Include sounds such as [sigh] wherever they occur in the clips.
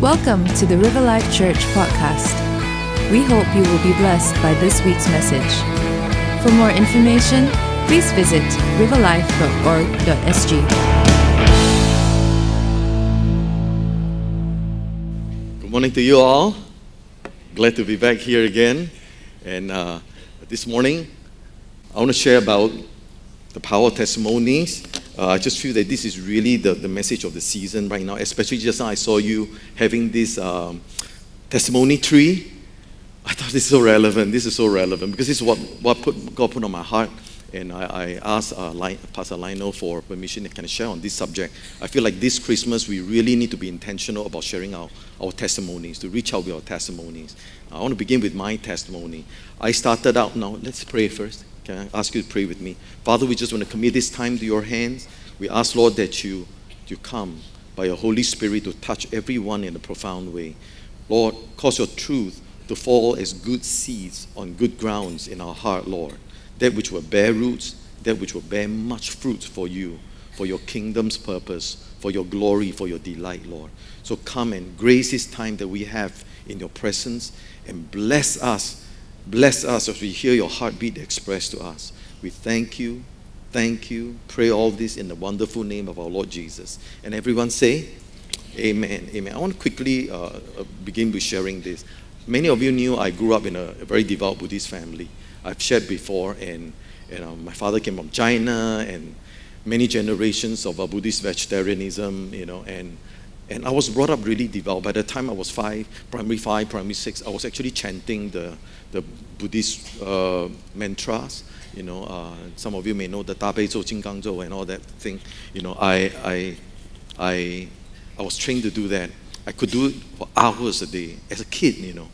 Welcome to the River Life Church podcast. We hope you will be blessed by this week's message. For more information, please visit riverlife.org.sg. Good morning to you all. Glad to be back here again. And uh, this morning, I want to share about the power of testimonies. Uh, I just feel that this is really the, the message of the season right now, especially just now I saw you having this um, testimony tree. I thought this is so relevant. This is so relevant because this is what, what put, God put on my heart. And I, I asked uh, Pastor Lionel for permission to kind of share on this subject. I feel like this Christmas, we really need to be intentional about sharing our, our testimonies, to reach out with our testimonies. I want to begin with my testimony. I started out, now let's pray first. Can I ask you to pray with me? Father, we just want to commit this time to your hands. We ask, Lord, that you, you come by your Holy Spirit to touch everyone in a profound way. Lord, cause your truth to fall as good seeds on good grounds in our heart, Lord. That which will bear roots, that which will bear much fruit for you, for your kingdom's purpose, for your glory, for your delight, Lord. So come and grace this time that we have in your presence and bless us Bless us as we hear your heartbeat expressed to us. We thank you, thank you. Pray all this in the wonderful name of our Lord Jesus. And everyone say, Amen. Amen. I want to quickly uh, uh begin with sharing this. Many of you knew I grew up in a, very devout Buddhist family. I've shared before, and, and uh, my father came from China, and many generations of uh, Buddhist vegetarianism, you know, and and I was brought up really devout. By the time I was five, primary five, primary six, I was actually chanting the, the Buddhist uh, mantras. You know, uh, some of you may know the Ta Bei Zhou, Jing Gang Zhou, and all that thing. You know, I, I, I, I was trained to do that. I could do it for hours a day as a kid, you know.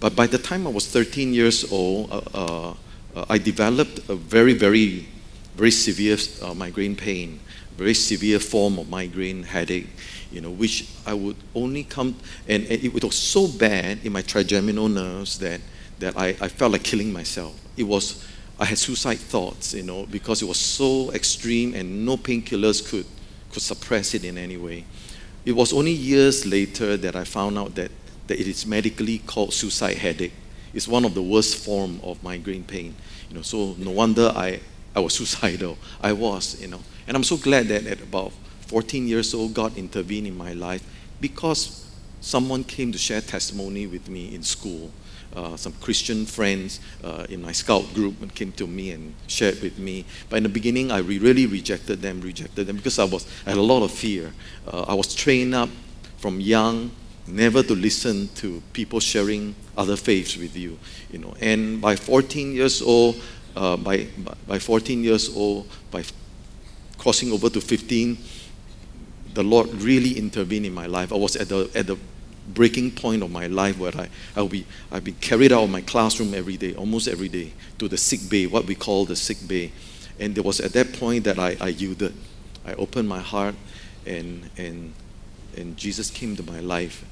But by the time I was 13 years old, uh, uh, uh I developed a very, very, very severe uh, migraine pain, very severe form of migraine headache you know, which I would only come, and, and, it was so bad in my trigeminal nerves that, that I, I felt like killing myself. It was, I had suicide thoughts, you know, because it was so extreme and no painkillers could, could suppress it in any way. It was only years later that I found out that, that it is medically called suicide headache. It's one of the worst form of migraine pain. You know, so no wonder I, I was [laughs] suicidal. I was, you know. And I'm so glad that at about 14 years old, God intervened in my life because someone came to share testimony with me in school. Uh, some Christian friends uh, in my scout group came to me and shared with me. But in the beginning, I really rejected them, rejected them because I was I had a lot of fear. Uh, I was trained up from young never to listen to people sharing other faiths with you, you know. And by 14 years old, uh, by by 14 years old, by crossing over to 15, the Lord really intervened in my life. I was at the, at the breaking point of my life where I, I'll be, I've been carried out of my classroom every day, almost every day, to the sick bay, what we call the sick bay. And it was at that point that I, I yielded. I opened my heart and, and, and Jesus came to my life.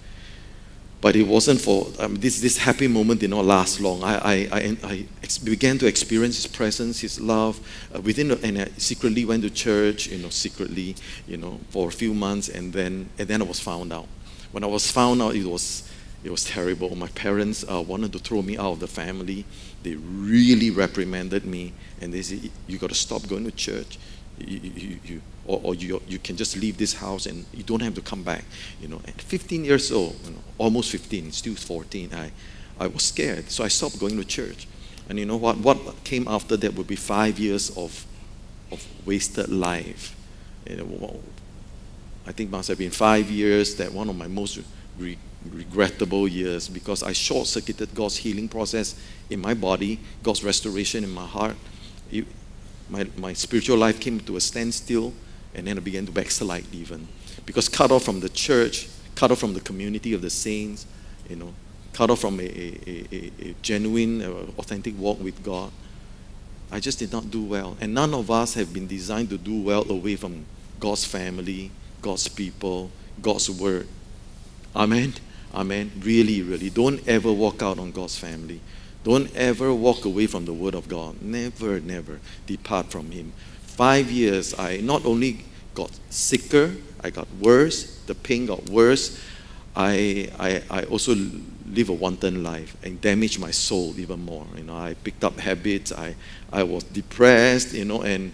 But it wasn't for um, this, this happy moment did not last long. I, I, I, I began to experience His presence, His love uh, within, and I secretly went to church, you know, secretly, you know, for a few months, and then, and then I was found out. When I was found out, it was, it was terrible. My parents uh, wanted to throw me out of the family. They really reprimanded me, and they said, "You got to stop going to church. You, you, you, or, or you, you can just leave this house and you don't have to come back. You know, at 15 years old, you know, almost 15, still 14, I, I was scared. So I stopped going to church. And you know what? What came after that would be five years of, of wasted life. You know, I think must have been five years that one of my most re- regrettable years because I short circuited God's healing process in my body, God's restoration in my heart. It, my, my spiritual life came to a standstill and then I began to backslide even. Because cut off from the church, cut off from the community of the saints, you know, cut off from a, a, a, a genuine, uh, authentic walk with God, I just did not do well. And none of us have been designed to do well away from God's family, God's people, God's word. Amen. Amen. Really, really. Don't ever walk out on God's family. Don't ever walk away from the word of God. Never, never depart from Him five years, I not only got sicker, I got worse, the pain got worse. I, I, I also live a wanton life and damage my soul even more. You know, I picked up habits. I, I was depressed, you know, and,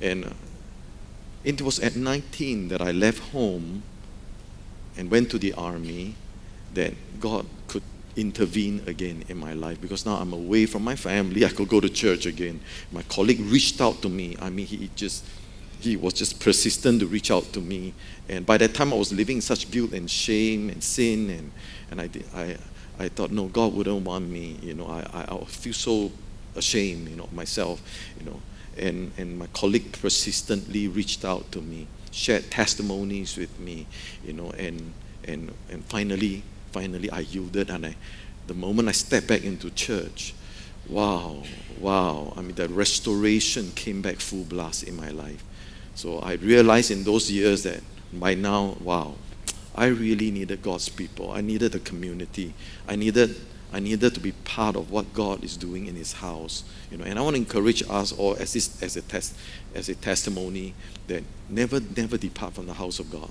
and it was at 19 that I left home and went to the army that God could intervene again in my life because now I'm away from my family. I could go to church again. My colleague reached out to me. I mean, he just he was just persistent to reach out to me. And by that time, I was living in such guilt and shame and sin, and and I I I thought, no, God wouldn't want me. You know, I I, I feel so ashamed, you know, myself, you know. And and my colleague persistently reached out to me, shared testimonies with me, you know, and and and finally finally I yielded and I, the moment I stepped back into church, wow, wow, I mean, the restoration came back full blast in my life. So I realized in those years that by now, wow, I really needed God's people. I needed a community. I needed, I needed to be part of what God is doing in His house. You know, and I want to encourage us all as, this, as, a test, as a testimony that never, never depart from the house of God.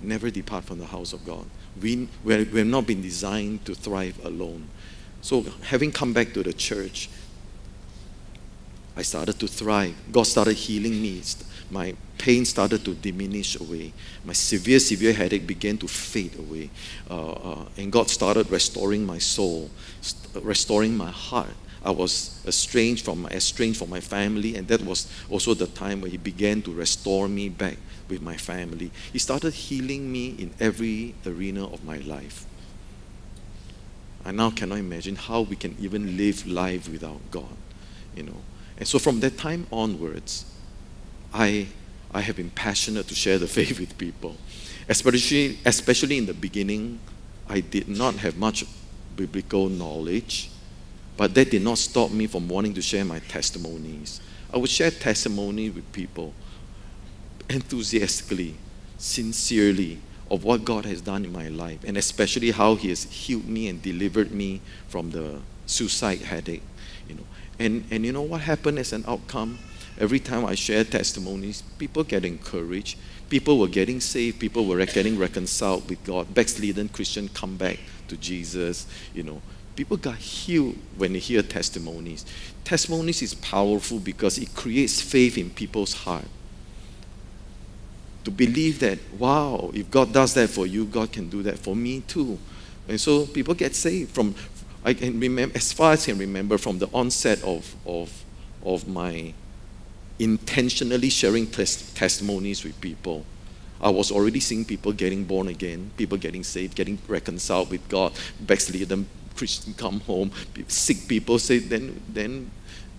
Never depart from the house of God. We, we have not been designed to thrive alone. So, having come back to the church, I started to thrive. God started healing me. My pain started to diminish away. My severe, severe headache began to fade away. Uh, uh, and God started restoring my soul, restoring my heart. I was estranged from, my estranged from my family, and that was also the time when He began to restore me back with my family. He started healing me in every arena of my life. I now cannot imagine how we can even live life without God, you know. And so from that time onwards, I, I have been passionate to share the [laughs] faith with people. Especially, especially in the beginning, I did not have much biblical knowledge, but that did not stop me from wanting to share my testimonies. I would share testimony with people enthusiastically, sincerely of what God has done in my life, and especially how He has healed me and delivered me from the suicide headache. You know, and and you know what happened as an outcome? Every time I share testimonies, people get encouraged. People were getting saved. People were getting reconciled with God. Backslidden Christian come back to Jesus. You know, people got healed when they hear testimonies. Testimonies is powerful because it creates faith in people's heart to believe that, wow, if God does that for you, God can do that for me too. And so people get saved from, I can remember, as far as I can remember, from the onset of, of, of my intentionally sharing tes- testimonies with people. I was already seeing people getting born again, people getting saved, getting reconciled with God, backslidden Christian come home, sick people say, then, then,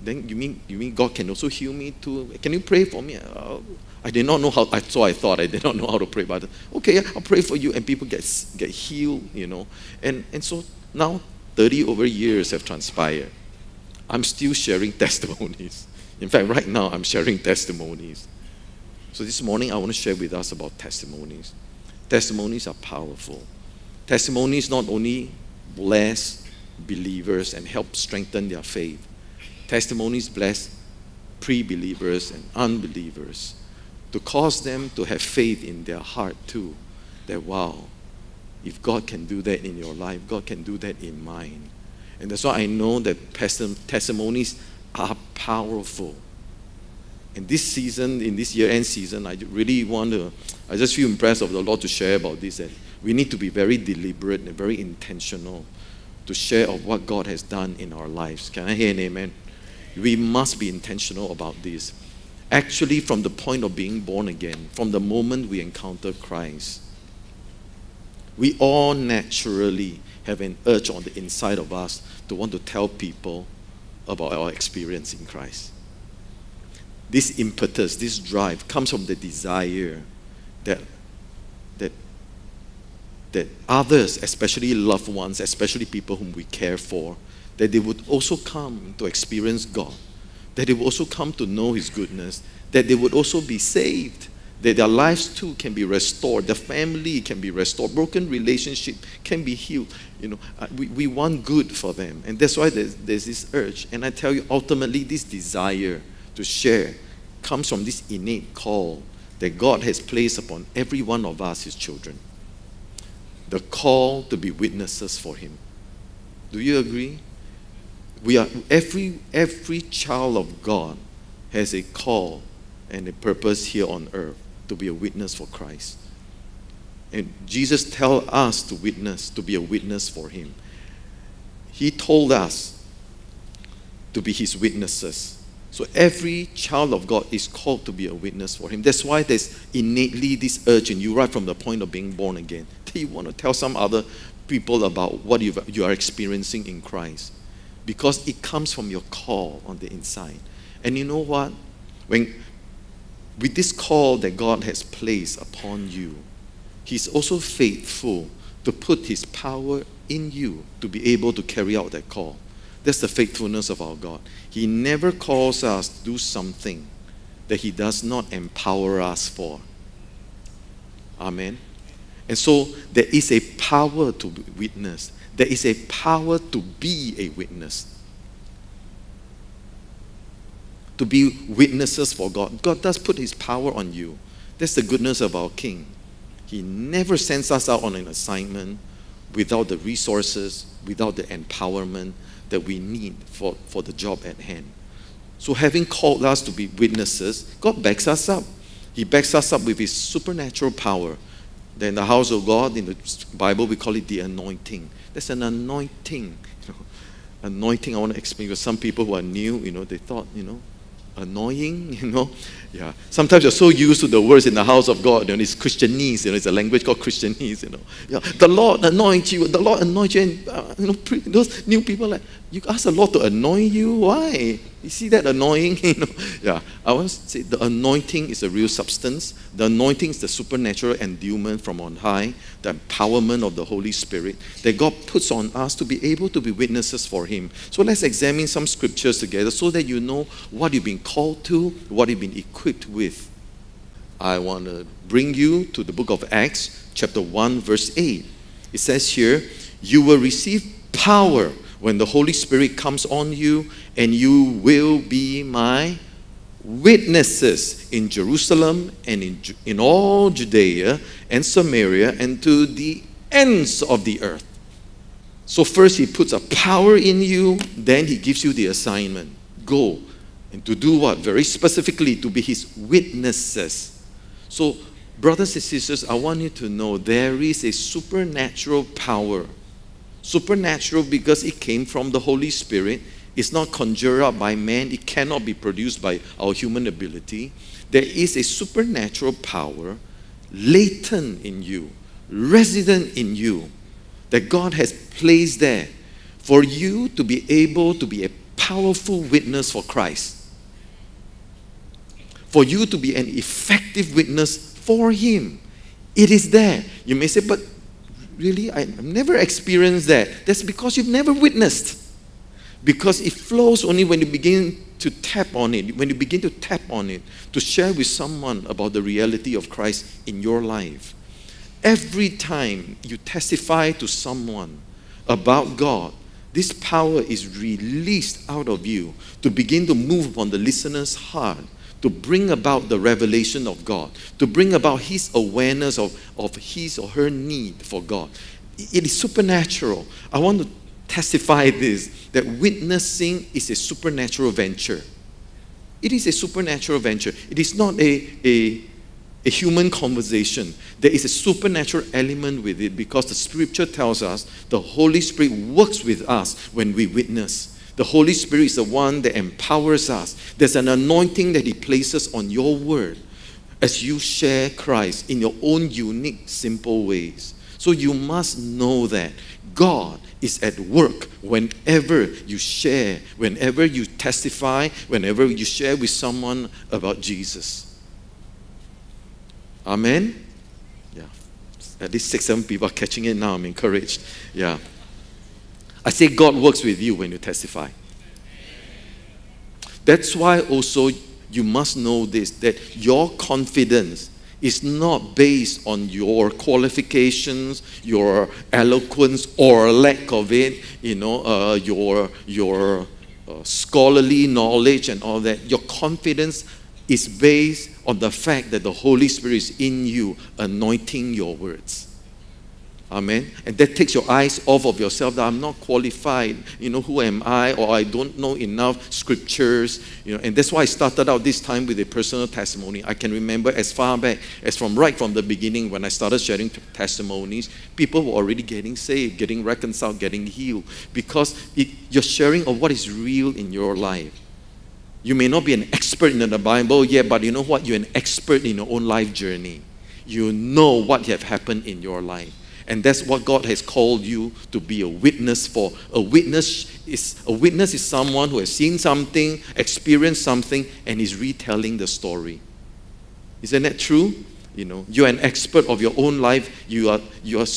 then you mean you mean God can also heal me too? Can you pray for me? Uh, I did not know how, I, so I thought I did not know how to pray, but okay, I'll pray for you. And people get, get healed, you know. And, and so now 30 over years have transpired. I'm still sharing [laughs] testimonies. In fact, right now I'm sharing [laughs] testimonies. So this morning I want to share with us about testimonies. Testimonies are powerful. Testimonies not only bless believers and help strengthen their faith, testimonies bless pre believers and unbelievers to cause them to have faith in their heart too. That, wow, if God can do that in your life, God can do that in mine. And that's why I know that testimonies are powerful. In this season, in this year end season, I really want to, I just feel impressed of the Lord to share about this. That we need to be very deliberate and very intentional to share of what God has done in our lives. Can I hear an amen? We must be intentional about this actually from the point of being born again, from the moment we encounter Christ. We all naturally have an urge on the inside of us to want to tell people about our experience in Christ. This impetus, this drive comes from the desire that, that, that others, especially loved ones, especially people whom we care for, that they would also come to experience God that they would also come to know His goodness, that they would also be saved, that their lives too can be restored, the family can be restored, broken relationship can be healed. You know, uh, we, we want good for them, and that's why there's, there's this urge. And I tell you, ultimately, this desire to share comes from this innate call that God has placed upon every one of us, His children. the call to be witnesses for Him. Do you agree? We are every every child of God has a call and a purpose here on earth to be a witness for Christ. And Jesus tell us to witness, to be a witness for him. He told us to be his witnesses. So every child of God is called to be a witness for him. That's why there's innately this urge in you right from the point of being born again. That you want to tell some other people about what you are experiencing in Christ. Because it comes from your call on the inside. And you know what? When with this call that God has placed upon you, He's also faithful to put His power in you to be able to carry out that call. That's the faithfulness of our God. He never calls us to do something that He does not empower us for. Amen. And so there is a power to witness, there is a power to be a witness. To be witnesses for God. God does put His power on you. That's the goodness of our King. He never sends us out on an assignment without the resources, without the empowerment that we need for, for the job at hand. So, having called us to be witnesses, God backs us up. He backs us up with His supernatural power. Then, in the house of God, in the Bible, we call it the anointing. There's an anointing. You [laughs] know, anointing, I want to explain because some people who are new, you know, they thought, you know, annoying, [laughs] you know. Yeah. Sometimes you're so used to the words in the house of God, you know, it's Christianese, you know, it's a language called Christianese, you know. Yeah. The Lord anoints you, the Lord anoints you, and uh, you know, those new people like, you ask the Lord to anoint you, why? You see that annoying? [laughs] you know? Yeah. I want to say the anointing is a real substance. The anointing is the supernatural endowment from on high, the empowerment of the Holy Spirit that God puts on us to be able to be witnesses for Him. So let's examine some scriptures together so that you know what you've been called to, what you've been equipped with. I want to bring you to the book of Acts, chapter 1, verse 8. It says here, You will receive power when the Holy Spirit comes on you, and you will be my witnesses in Jerusalem and in, in all Judea and Samaria and to the ends of the earth. So, first, He puts a power in you, then He gives you the assignment go. And to do what? Very specifically, to be His witnesses. So, brothers and sisters, I want you to know there is a supernatural power supernatural because it came from the Holy Spirit. It's not conjured up by man, it cannot be produced by our human ability. There is a supernatural power latent in you, resident in you, that God has placed there for you to be able to be a powerful witness for Christ. For you to be an effective witness for Him. It is there. You may say, but really, I've never experienced that. That's because you've never witnessed. Because it flows only when you begin to tap on it, when you begin to tap on it, to share with someone about the reality of Christ in your life. Every time you testify to someone about God, this power is released out of you to begin to move on the listener's heart to bring about the revelation of God, to bring about his awareness of, of his or her need for God. It is supernatural. I want to testify this that witnessing is a supernatural venture. It is a supernatural venture. It is not a, a, a human conversation. There is a supernatural element with it because the scripture tells us the Holy Spirit works with us when we witness. The Holy Spirit is the one that empowers us. There's an anointing that He places on your word as you share Christ in your own unique, simple ways. So you must know that God is at work whenever you share, whenever you testify, whenever you share with someone about Jesus. Amen? Yeah. At least six, seven people are catching it now. I'm encouraged. Yeah. I say God works with you when you testify. That's why also you must know this that your confidence is not based on your qualifications, your eloquence, or lack of it, you know, uh, your, your uh, scholarly knowledge and all that. Your confidence is based on the fact that the Holy Spirit is in you, anointing your words. Amen. And that takes your eyes off of yourself that I'm not qualified. You know, who am I? Or I don't know enough scriptures. You know, and that's why I started out this time with a personal testimony. I can remember as far back as from right from the beginning when I started sharing testimonies, people were already getting saved, getting reconciled, getting healed. Because it, you're sharing of what is real in your life. You may not be an expert in the Bible yet, but you know what? You're an expert in your own life journey. You know what have happened in your life. And that's what God has called you to be a witness for. A witness is a witness is someone who has seen something, experienced something, and is retelling the story. Isn't that true? You know, you're an expert of your own life. You are you are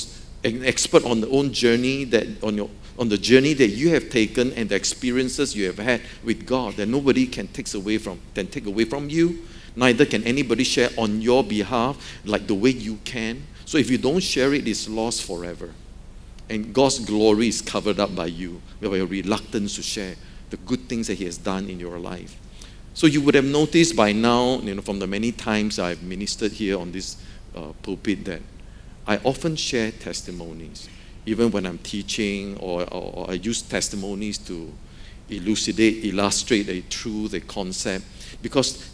an expert on the own journey that on your on the journey that you have taken and the experiences you have had with God that nobody can take away from can take away from you. Neither can anybody share on your behalf like the way you can. So if you don't share it, it's lost forever. And God's glory is covered up by you, by your reluctance to share the good things that He has done in your life. So you would have noticed by now, you know, from the many times I've ministered here on this uh, pulpit, that I often share testimonies, even when I'm teaching, or, or, or I use testimonies to elucidate, illustrate a truth, a concept, because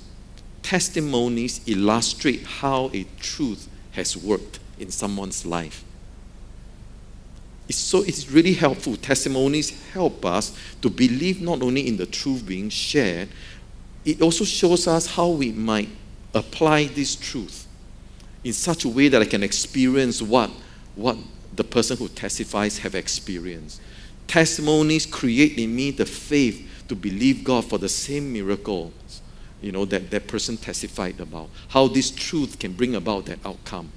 testimonies illustrate how a truth has worked in someone's life. It's so it's really helpful. Testimonies help us to believe not only in the truth being shared, it also shows us how we might apply this truth in such a way that I can experience what, what the person who testifies have experienced. Testimonies create in me the faith to believe God for the same miracles you know that that person testified about. How this truth can bring about that outcome.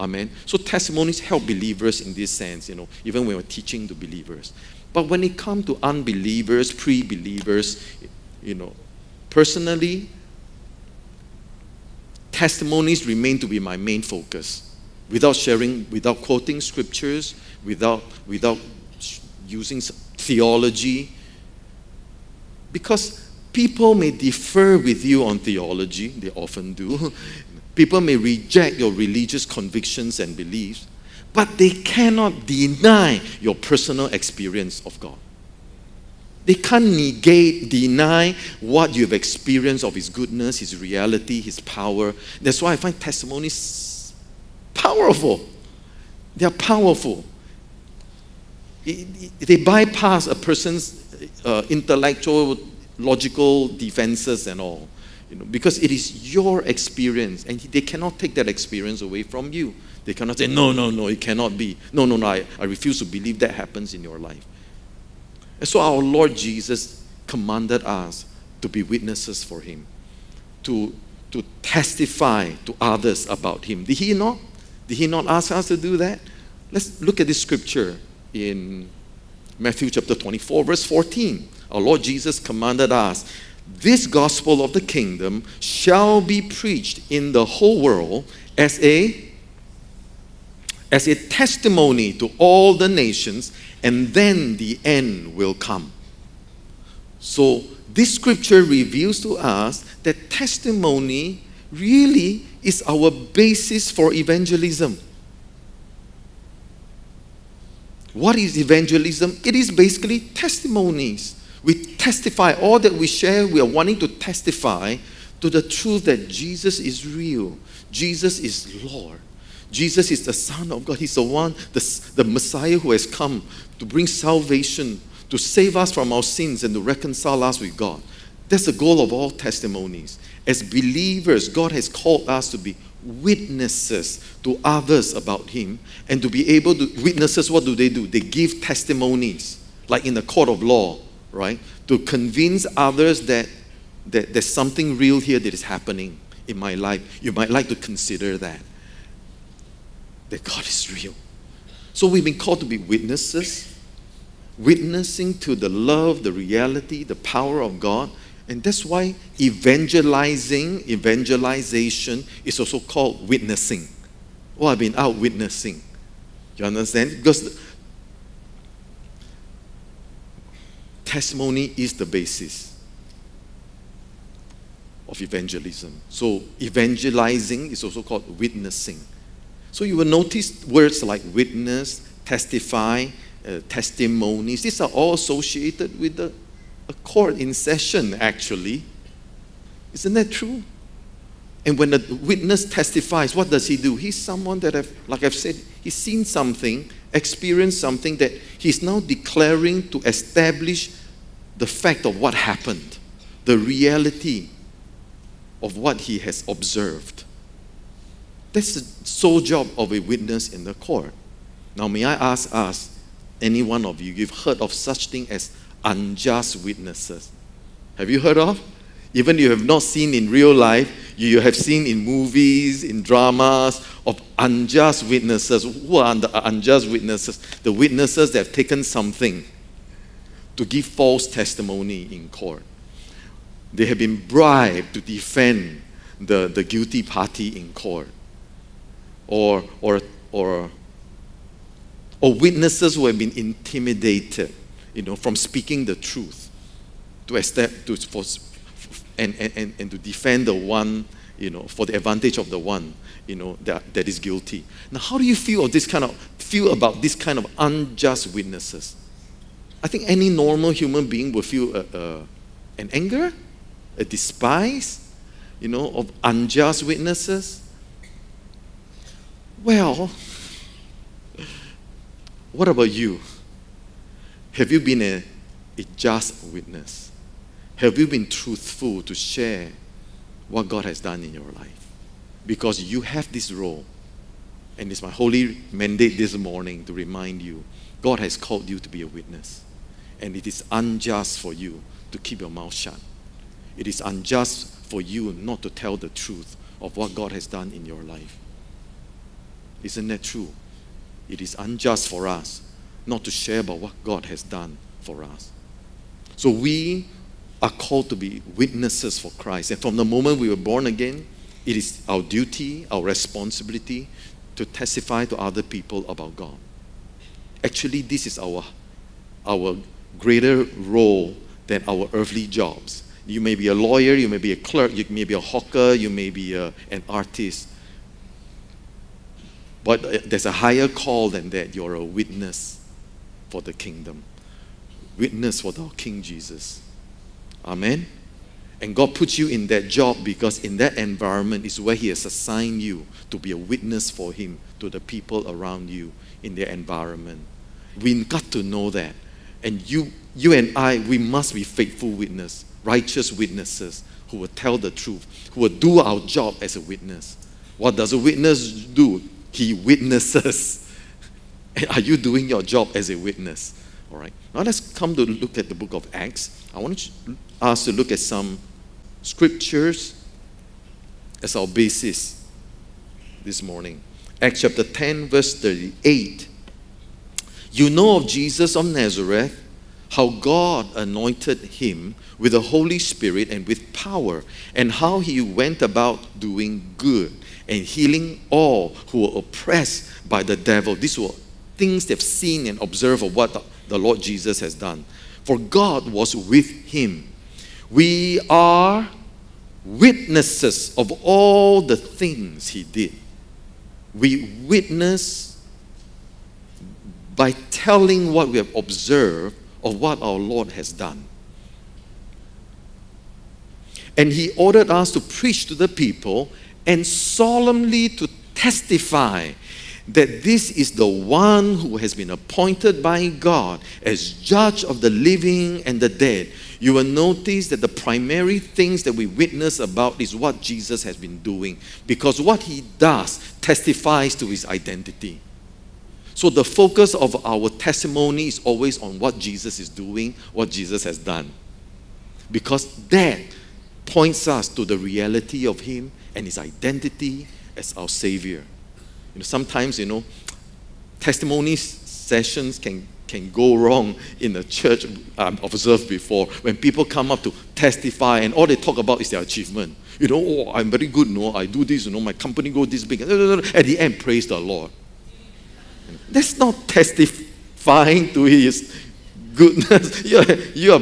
Amen. So testimonies help believers in this sense, you know, even when we're teaching to believers. But when it comes to unbelievers, pre-believers, you know, personally, testimonies remain to be my main focus. Without sharing, without quoting scriptures, without, without using theology. Because people may differ with you on theology, they often do. People may reject your religious convictions and beliefs, but they cannot deny your personal experience of God. They can't negate, deny what you've experienced of His goodness, His reality, His power. That's why I find testimonies powerful. They are powerful. They bypass a person's uh, intellectual, logical defenses and all. You know, because it is your experience, and they cannot take that experience away from you. They cannot say, no, no, no, it cannot be. No, no, no, I, I refuse to believe that happens in your life. And so our Lord Jesus commanded us to be witnesses for Him, to, to testify to others about Him. Did He not? Did He not ask us to do that? Let's look at this scripture in Matthew chapter 24, verse 14. Our Lord Jesus commanded us this gospel of the kingdom shall be preached in the whole world as a as a testimony to all the nations and then the end will come. So this scripture reveals to us that testimony really is our basis for evangelism. What is evangelism? It is basically testimonies we testify, all that we share, we are wanting to testify to the truth that Jesus is real. Jesus is Lord. Jesus is the Son of God. He's the one, the, the Messiah who has come to bring salvation, to save us from our sins, and to reconcile us with God. That's the goal of all testimonies. As believers, God has called us to be witnesses to others about Him and to be able to, witnesses, what do they do? They give testimonies, like in the court of law right? To convince others that, that there's something real here that is happening in my life. You might like to consider that. That God is real. So we've been called to be witnesses, witnessing to the love, the reality, the power of God. And that's why evangelizing, evangelization is also called witnessing. Well, I've been out witnessing. You understand? Because testimony is the basis of evangelism. So, evangelizing is also called witnessing. So you will notice words like witness, testify, uh, testimonies. These are all associated with the, a court in session, actually. Isn't that true? And when the witness testifies, what does he do? He's someone that, have, like I've said, he's seen something, experienced something that he's now declaring to establish the fact of what happened, the reality of what he has observed. That's the sole job of a witness in the court. Now, may I ask us, any one of you, you've heard of such thing as unjust witnesses? Have you heard of? Even you have not seen in real life, you have seen in movies, in dramas, of unjust witnesses. Who are the unjust witnesses? The witnesses that have taken something to give false testimony in court. They have been bribed to defend the, the guilty party in court. Or, or, or, or witnesses who have been intimidated you know, from speaking the truth to, to, for, and, and, and to defend the one, you know, for the advantage of the one, you know, that, that is guilty. Now, how do you feel of this kind of feel about this kind of unjust witnesses? I think any normal human being will feel uh, uh, an anger, a despise, you know, of unjust witnesses. Well, what about you? Have you been a, a just witness? Have you been truthful to share what God has done in your life? Because you have this role. And it's my holy mandate this morning to remind you God has called you to be a witness. And it is unjust for you to keep your mouth shut. It is unjust for you not to tell the truth of what God has done in your life. Isn't that true? It is unjust for us not to share about what God has done for us. So we are called to be witnesses for Christ. And from the moment we were born again, it is our duty, our responsibility to testify to other people about God. Actually, this is our, our greater role than our earthly jobs. You may be a lawyer, you may be a clerk, you may be a hawker, you may be a, an artist. But uh, there's a higher call than that. You're a witness for the kingdom, witness for our King Jesus. Amen. And God puts you in that job because in that environment is where He has assigned you to be a witness for Him to the people around you in their environment. We got to know that. And you, you and I, we must be faithful witnesses, righteous witnesses who will tell the truth, who will do our job as a witness. What does a witness do? He witnesses. [laughs] Are you doing your job as a witness? All right. Now let's come to look at the book of Acts. I want us to look at some scriptures as our basis this morning. Acts chapter 10, verse 38. You know of Jesus of Nazareth, how God anointed him with the Holy Spirit and with power, and how he went about doing good and healing all who were oppressed by the devil. These were things they've seen and observed of what the Lord Jesus has done. For God was with him. We are witnesses of all the things he did. We witness by telling what we have observed of what our Lord has done. And he ordered us to preach to the people and solemnly to testify that this is the one who has been appointed by God as judge of the living and the dead. You will notice that the primary things that we witness about is what Jesus has been doing because what he does testifies to his identity. So the focus of our testimony is always on what Jesus is doing, what Jesus has done. Because that points us to the reality of him and his identity as our savior. You know, sometimes, you know, testimony sessions can, can go wrong in the church. I've observed before when people come up to testify and all they talk about is their achievement. You know, oh, I'm very good, no, I do this, you know, my company goes this big. At the end, praise the Lord. That's not testifying to his goodness. [laughs] You're, you're,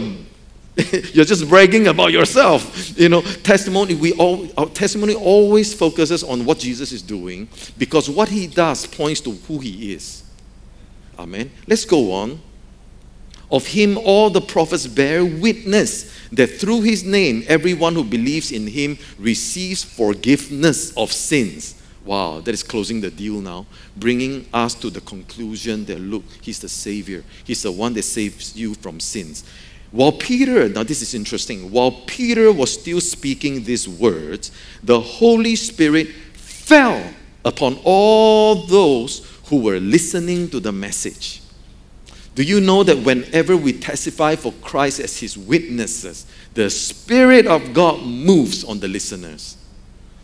[laughs] You're just bragging about yourself. You know, testimony, we all, our testimony always focuses on what Jesus is doing because what he does points to who he is. Amen. Let's go on. Of him, all the prophets bear witness that through his name, everyone who believes in him receives forgiveness of sins. Wow, that is closing the deal now, bringing us to the conclusion that look, he's the Savior. He's the one that saves you from sins. While Peter, now this is interesting, while Peter was still speaking these words, the Holy Spirit fell upon all those who were listening to the message. Do you know that whenever we testify for Christ as His witnesses, the Spirit of God moves on the listeners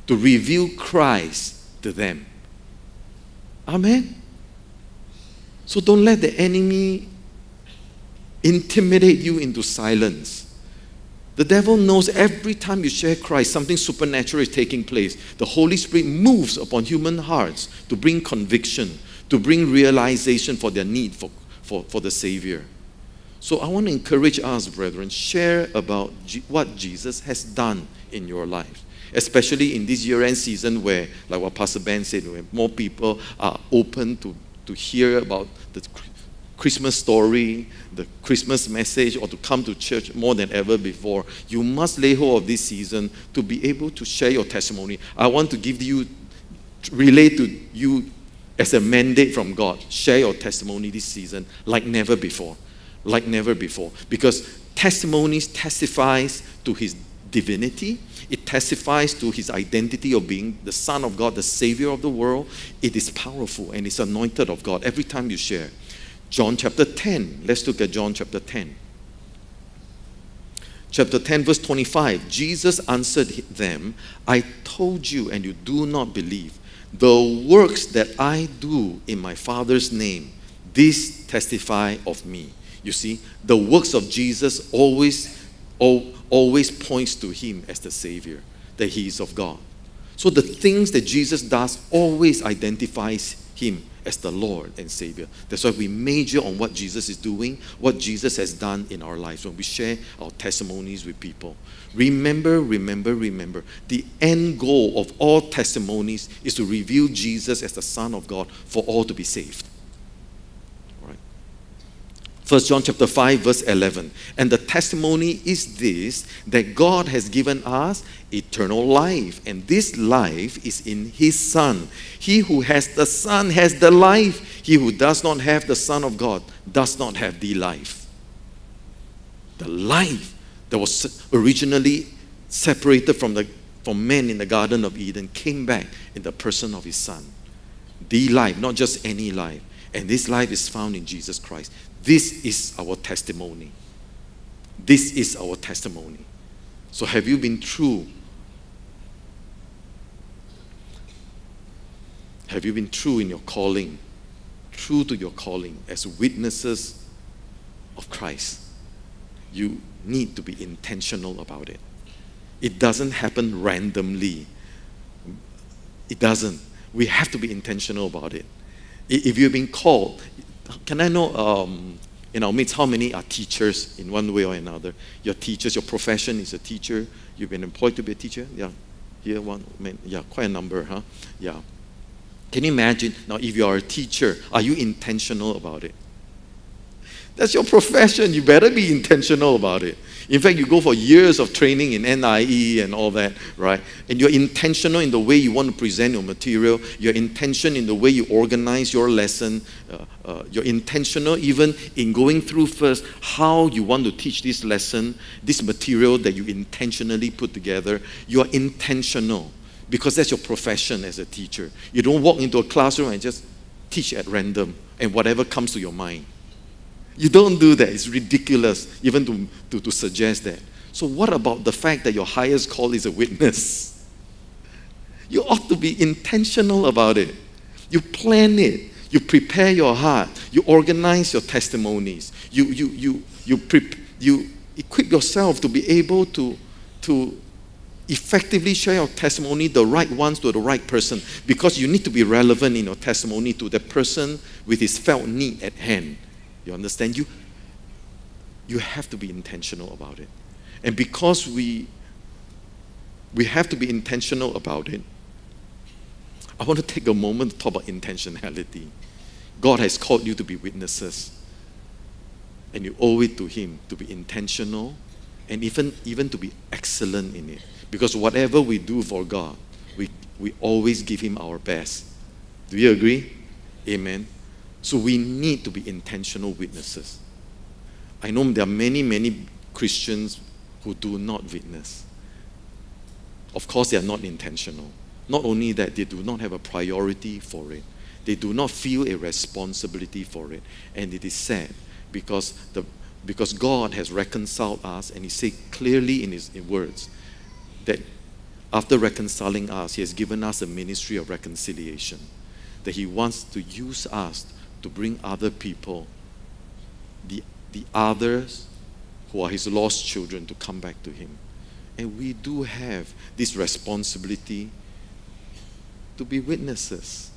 to reveal Christ them? Amen. So don't let the enemy intimidate you into silence. The devil knows every time you share Christ, something supernatural is taking place. The Holy Spirit moves upon human hearts to bring conviction, to bring realization for their need for, for, for the Savior. So I want to encourage us, brethren, share about G- what Jesus has done in your life. Especially in this year end season where, like what Pastor Ben said, where more people are open to, to hear about the Christmas story, the Christmas message, or to come to church more than ever before, you must lay hold of this season to be able to share your testimony. I want to give you, relate to you as a mandate from God. Share your testimony this season like never before. Like never before. Because testimonies testifies to his divinity. It testifies to his identity of being the Son of God, the Savior of the world. It is powerful and it's anointed of God every time you share. John chapter 10. Let's look at John chapter 10. Chapter 10, verse 25. Jesus answered them, I told you, and you do not believe. The works that I do in my Father's name, these testify of me. You see, the works of Jesus always, always points to him as the Savior, that he is of God. So the things that Jesus does always identifies him as the Lord and Savior. That's why we major on what Jesus is doing, what Jesus has done in our lives when we share our testimonies with people. Remember, remember, remember. The end goal of all testimonies is to reveal Jesus as the Son of God for all to be saved. 1 John chapter 5 verse 11. And the testimony is this that God has given us eternal life and this life is in his son. He who has the son has the life. He who does not have the son of God does not have the life. The life that was originally separated from the from man in the garden of Eden came back in the person of his son. The life, not just any life. And this life is found in Jesus Christ. This is our testimony. This is our testimony. So, have you been true? Have you been true in your calling? True to your calling as witnesses of Christ? You need to be intentional about it. It doesn't happen randomly. It doesn't. We have to be intentional about it. If you've been called, can I know um, in our midst how many are teachers in one way or another? Your teachers, your profession is a teacher. You've been employed to be a teacher. Yeah, here one, man, yeah, quite a number, huh? Yeah. Can you imagine now if you are a teacher, are you intentional about it? That's your profession. You better be intentional about it. In fact, you go for years of training in NIE and all that, right? And you're intentional in the way you want to present your material. You're intentional in the way you organize your lesson. Uh, uh, you're intentional even in going through first how you want to teach this lesson, this material that you intentionally put together. You're intentional because that's your profession as a teacher. You don't walk into a classroom and just teach at random and whatever comes to your mind. You don't do that. It's ridiculous even to, to, to suggest that. So, what about the fact that your highest call is a witness? You ought to be intentional about it. You plan it. You prepare your heart. You organize your testimonies. You, you, you, you, pre- you equip yourself to be able to, to effectively share your testimony, the right ones to the right person, because you need to be relevant in your testimony to the person with his felt need at hand. You understand? You, you have to be intentional about it. And because we, we have to be intentional about it, I want to take a moment to talk about intentionality. God has called you to be witnesses. And you owe it to Him to be intentional and even, even to be excellent in it. Because whatever we do for God, we, we always give Him our best. Do you agree? Amen. So we need to be intentional witnesses. I know there are many, many Christians who do not witness. Of course, they are not intentional. Not only that, they do not have a priority for it. They do not feel a responsibility for it. And it is sad because, the, because God has reconciled us and He said clearly in His in words that after reconciling us, He has given us a ministry of reconciliation. That He wants to use us to bring other people, the, the others who are His lost children, to come back to Him. And we do have this responsibility to be witnesses,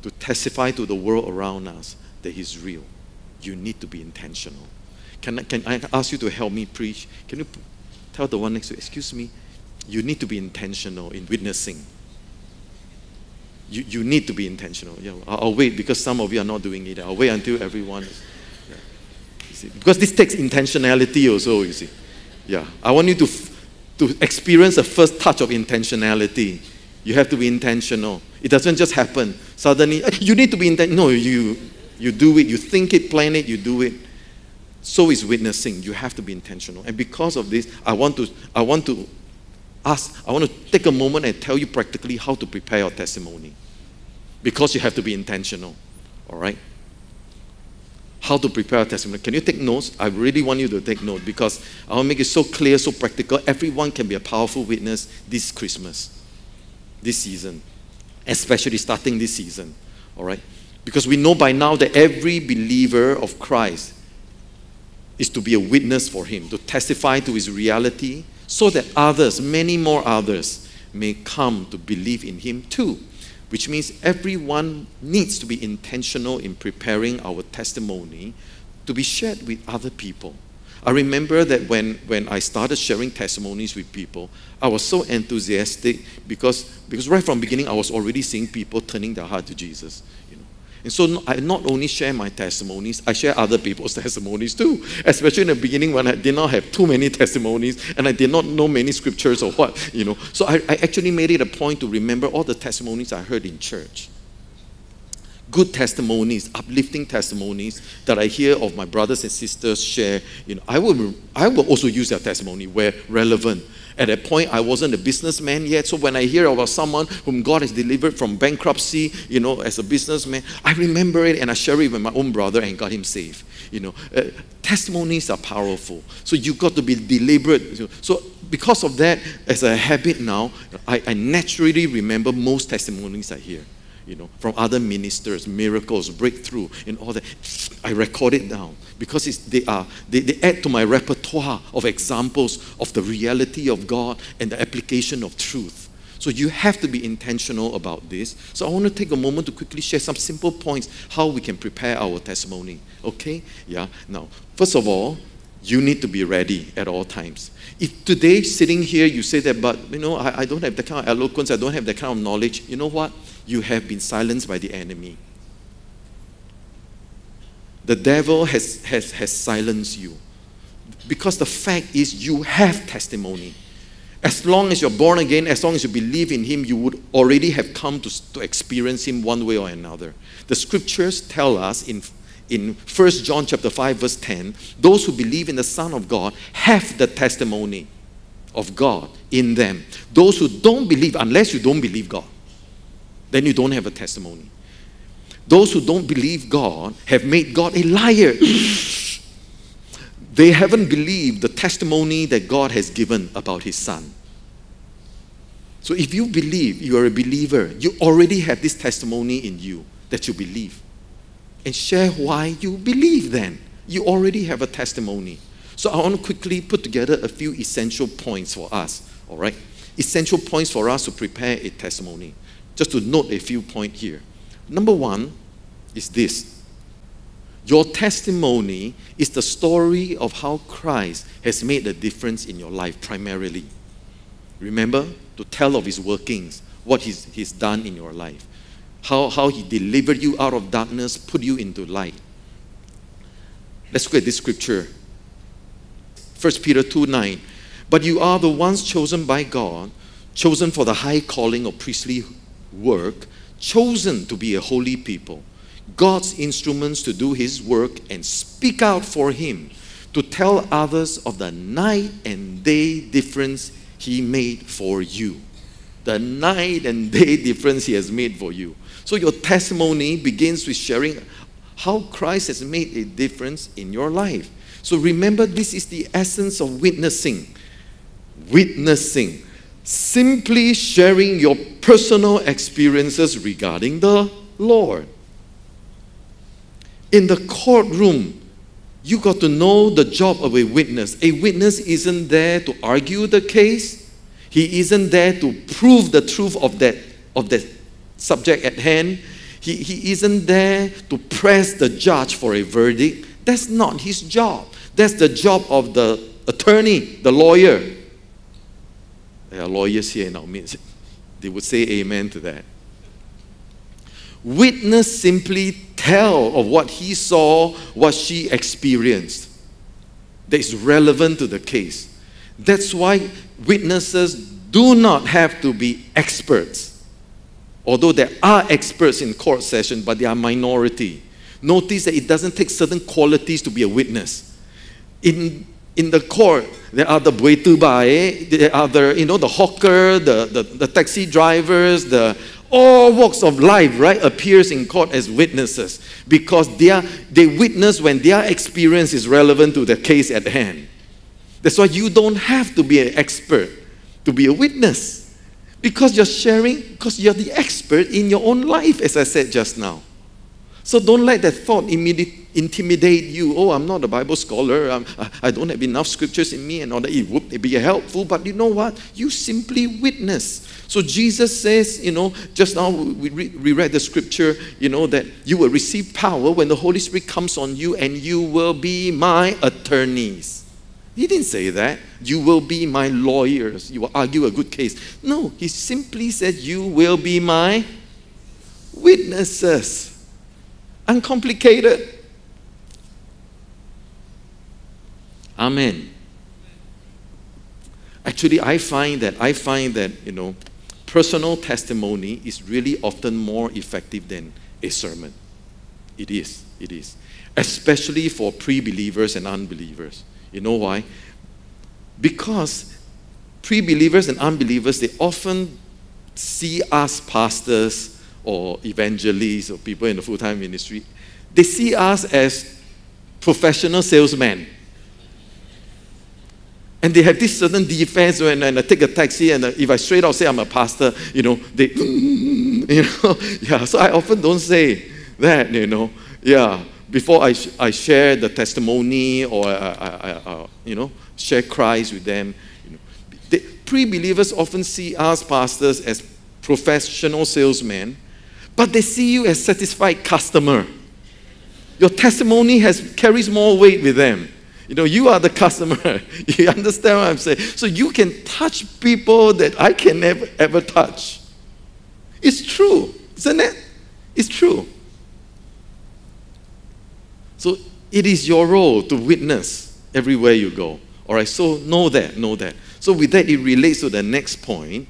to testify to the world around us that He's real. You need to be intentional. Can I, can I ask you to help me preach? Can you tell the one next to you, excuse me, you need to be intentional in witnessing. You, you need to be intentional. Yeah, I'll, I'll wait because some of you are not doing it. I'll wait until everyone is. Yeah. Because this takes intentionality also, you see. Yeah. I want you to, to experience the first touch of intentionality. You have to be intentional. It doesn't just happen. Suddenly, you need to be intentional. No, you, you do it. You think it, plan it, you do it. So is witnessing. You have to be intentional. And because of this, I want to, I want to ask, I want to take a moment and tell you practically how to prepare your testimony. Because you have to be intentional. All right? How to prepare a testimony. Can you take notes? I really want you to take note because I want to make it so clear, so practical. Everyone can be a powerful witness this Christmas this season, especially starting this season. All right? Because we know by now that every believer of Christ is to be a witness for Him, to testify to His reality, so that others, many more others, may come to believe in Him too. Which means everyone needs to be intentional in preparing our testimony to be shared with other people. I remember that when, when I started sharing testimonies with people, I was so enthusiastic because, because right from the beginning, I was already seeing people turning their heart to Jesus. And so I not only share my testimonies, I share other people's [laughs] testimonies too. Especially in the beginning when I did not have too many [laughs] testimonies and I did not know many scriptures or what, you know. So I, I actually made it a point to remember all the testimonies I heard in church good testimonies, uplifting testimonies that I hear of my brothers and sisters share, you know, I will, I will also use their testimony where relevant. At that point, I wasn't a businessman yet, so when I hear about someone whom God has delivered from bankruptcy, you know, as a businessman, I remember it and I share it with my own brother and got him saved. You know, uh, testimonies are powerful, so you've got to be deliberate. So because of that, as a habit now, I, I naturally remember most testimonies I hear you know, from other ministers, miracles, breakthrough, and all that. I record it down because they are they, they add to my repertoire of examples of the reality of God and the application of truth. So you have to be intentional about this. So I want to take a moment to quickly share some simple points how we can prepare our testimony. Okay? Yeah. Now, first of all, you need to be ready at all times. If today sitting here you say that, but you know, I, I don't have that kind of eloquence, I don't have that kind of knowledge, you know what? you have been silenced by the enemy. The devil has, has, has silenced you. Because the fact is, you have testimony. As long as you're born again, as long as you believe in Him, you would already have come to, to experience Him one way or another. The scriptures tell us in, in 1 John chapter 5, verse 10, those who believe in the Son of God have the testimony of God in them. Those who don't believe, unless you don't believe God, then you don't have a testimony. Those who don't believe God have made God a liar. they haven't believed the testimony that God has given about His Son. So if you believe, you are a believer, you already have this testimony in you that you believe. And share why you believe then. You already have a testimony. So I want to quickly put together a few essential points for us, all right? Essential points for us to prepare a testimony. Just to note a few points here. Number one is this Your testimony is the story of how Christ has made a difference in your life primarily. Remember to tell of his workings, what he's, he's done in your life, how, how he delivered you out of darkness, put you into light. Let's look at this scripture 1 Peter 2 9. But you are the ones chosen by God, chosen for the high calling of priestly work, chosen to be a holy people, God's instruments to do His work and speak out for Him, to tell others of the night and day difference He made for you. The night and day difference He has made for you. So your testimony begins with sharing how Christ has made a difference in your life. So remember, this is the essence of witnessing. Witnessing. Simply sharing your personal experiences regarding the Lord. In the courtroom, you got to know the job of a witness. A witness isn't there to argue the case, he isn't there to prove the truth of that, of that subject at hand. He, he isn't there to press the judge for a verdict. That's not his job. That's the job of the attorney, the lawyer. There are lawyers here in our midst. They would say amen to that. Witness simply tell of what he saw, what she experienced. That is relevant to the case. That's why witnesses do not have to be experts. Although there are experts in court session, but they are minority. Notice that it doesn't take certain qualities to be a witness. In, in the court, there are the buitubai, there are the, you know, the hawker, the, the, the taxi drivers, the all walks of life, right, appears in court as witnesses because they, are, they witness when their experience is relevant to the case at hand. That's why you don't have to be an expert to be a witness because you're sharing, because you're the expert in your own life, as I said just now. So don't let that thought intimidate you. Oh, I'm not a Bible scholar. I'm, I don't have enough scriptures in me and all that. It would be helpful, but you know what? You simply witness. So Jesus says, you know, just now we, re- we read the scripture, you know, that you will receive power when the Holy Spirit comes on you and you will be my attorneys. He didn't say that. You will be my lawyers. You will argue a good case. No, he simply said, You will be my witnesses uncomplicated. Amen. Actually, I find that I find that you know, personal testimony is really often more effective than a sermon. It is. It is. Especially for pre-believers and unbelievers. You know why? Because pre-believers and unbelievers they often see us pastors or evangelists or people in the full time ministry, they see us as professional salesmen. And they have this certain defense when, when I take a taxi and if I straight out say I'm a pastor, you know, they, [laughs] you know, [laughs] yeah. So I often don't say that, you know, yeah. Before I, sh- I share the testimony or I, I, I, you know, share Christ with them. You know. pre-believers often see us pastors as professional salesmen but they see you as satisfied customer. Your testimony has carries more weight with them. You know, you are the customer. [laughs] you understand what I'm saying? So you can touch people that I can never ever touch. It's true, isn't it? It's true. So it is your role to witness everywhere you go. All right, so know that, know that. So with that, it relates to the next point,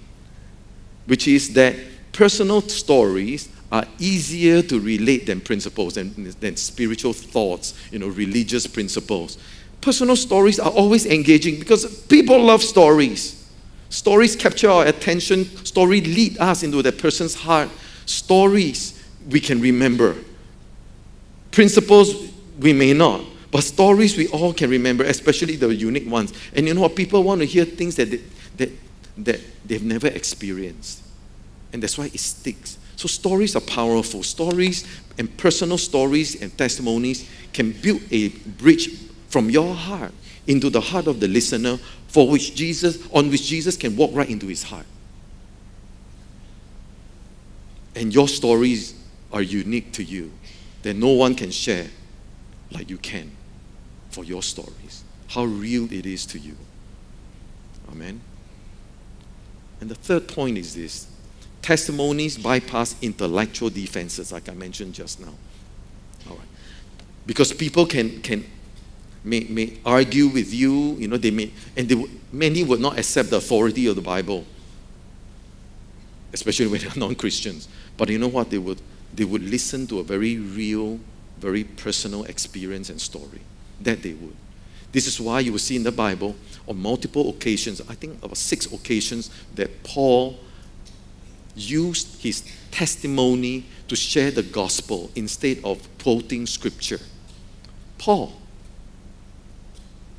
which is that personal stories are easier to relate than principles, than, than spiritual thoughts, you know, religious principles. Personal stories are always engaging because people love stories. Stories capture our attention, stories lead us into that person's heart. Stories we can remember. Principles we may not, but stories we all can remember, especially the unique ones. And you know what? People want to hear things that, they, that, that they've never experienced. And that's why it sticks. So stories are powerful. Stories and personal stories and testimonies can build a bridge from your heart into the heart of the listener for which Jesus on which Jesus can walk right into his heart. And your stories are unique to you that no one can share like you can for your stories, how real it is to you. Amen. And the third point is this testimonies bypass intellectual defenses, like I mentioned just now. All right. Because people can, can may, may argue with you, you know, they may, and they many would not accept the authority of the Bible, especially when they're [laughs] non Christians. But you know what? They would, they would listen to a very real, very personal experience and story. That they would. This is why you will see in the Bible on multiple occasions, I think about six occasions, that Paul used his testimony to share the gospel instead of quoting scripture. Paul,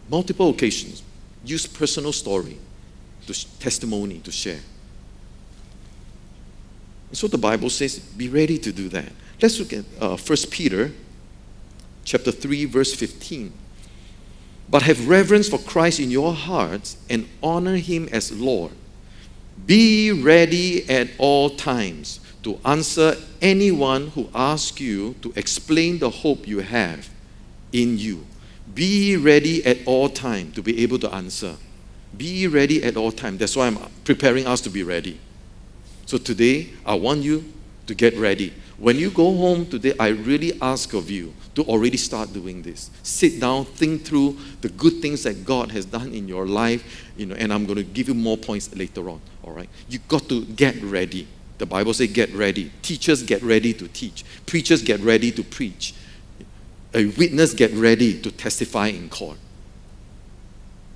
multiple occasions, used personal story to testimony to share. So the Bible says, be ready to do that. Let's look at uh, 1 Peter chapter 3, verse 15. But have reverence for Christ in your hearts and honor him as Lord. Be ready at all times to answer anyone who asks you to explain the hope you have in you. Be ready at all time to be able to answer. Be ready at all time. That's why I'm preparing us to be ready. So today, I want you to get ready. When you go home today, I really ask of you to already start doing this. Sit down, think through the good things that God has done in your life, you know, and I'm going to give you more points later on. All right? You got to get ready. The Bible says get ready. Teachers get ready to teach. Preachers get ready to preach. A witness get ready to testify in court.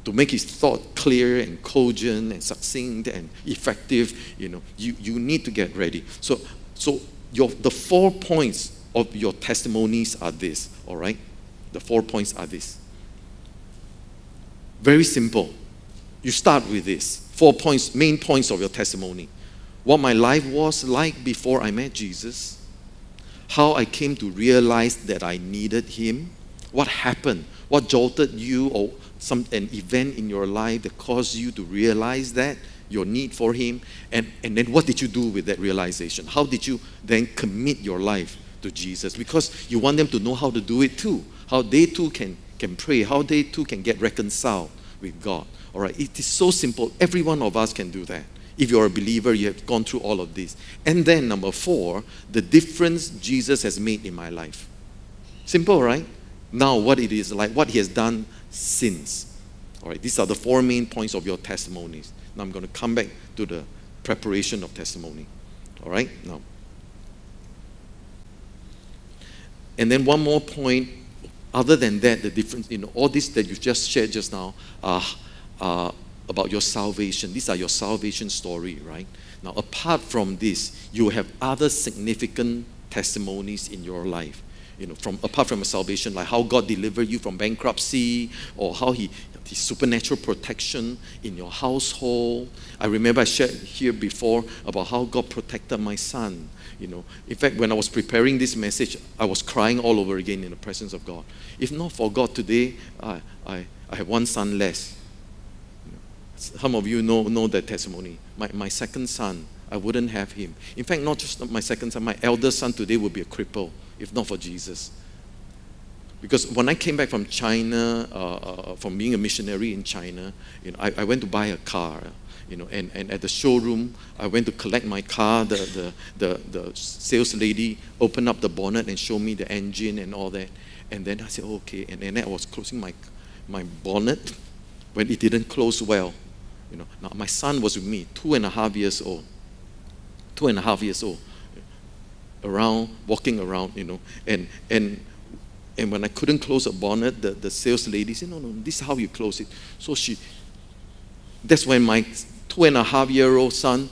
To make his thought clear and cogent and succinct and effective, you know, you, you need to get ready. So, so your, the four points of your testimonies are this, all right? The four points are this. Very simple. You start with this. Four points, main points of your testimony. What my life was like before I met Jesus. How I came to realize that I needed Him. What happened? What jolted you or some an event in your life that caused you to realize that your need for Him? And, and then what did you do with that realization? How did you then commit your life to Jesus? Because you want them to know how to do it too. How they too can, can pray, how they too can get reconciled with God. All right, it is so simple. Every one of us can do that. If you're a believer, you have gone through all of this. And then, number four, the difference Jesus has made in my life. Simple, right? Now, what it is like, what He has done since. All right, these are the four main points of your testimonies. Now, I'm going to come back to the preparation of testimony. All right, now. And then, one more point. Other than that, the difference in all this that you just shared just now, uh, uh, about your salvation. These are your salvation story, right? Now, apart from this, you have other significant testimonies in your life. You know, from apart from your salvation, like how God delivered you from bankruptcy, or how He His supernatural protection in your household. I remember I shared here before about how God protected my son. You know, in fact, when I was preparing this message, I was crying all over again in the presence of God. If not for God today, I, I, I have one son less some of you know, know that testimony. My, my second son, I wouldn't have him. In fact, not just my second son, my eldest son today would be a cripple if not for Jesus. Because when I came back from China, uh, uh, from being a missionary in China, you know, I, I went to buy a car. You know, and, and at the showroom, I went to collect my car. The, the, the, the sales lady opened up the bonnet and showed me the engine and all that. And then I said, okay. And then I was closing my, my bonnet when it didn't close well. You know, now my son was with me, two and a half years old. Two and a half years old. Around, walking around, you know. And and and when I couldn't close the bonnet, the, the sales lady said, No, no, this is how you close it. So she that's when my two and a half year old son,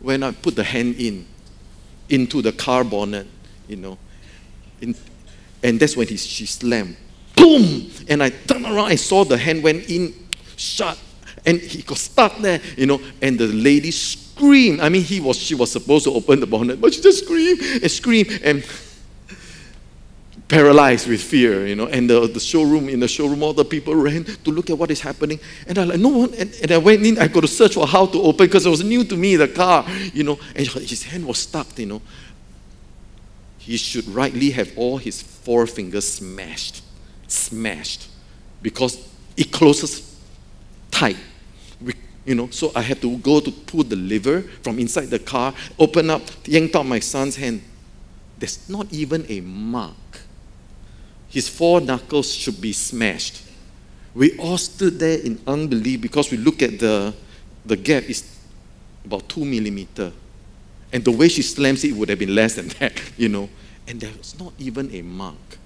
when I put the hand in, into the car bonnet, you know. In, and that's when he, she slammed. Boom! And I turned around, I saw the hand went in, shut, and he got stuck there, you know, and the lady screamed. I mean, he was, she was supposed to open the bonnet, but she just screamed and screamed and paralyzed with fear, you know. And the, the showroom, in the showroom, all the people ran to look at what is happening. And I like, no one, and, and I went in, I got to search for how to open because it was new to me, the car, you know, and his hand was stuck, you know. He should rightly have all his four fingers smashed smashed because it closes tight. You know, so I had to go to pull the lever from inside the car, open up, yanked out my son's hand. There's not even a mark. His four knuckles should be smashed. We all stood there in unbelief because we look at the, the gap is about two millimeter. And the way she slams it would have been less than [laughs] that, you know. And there was not even a mark.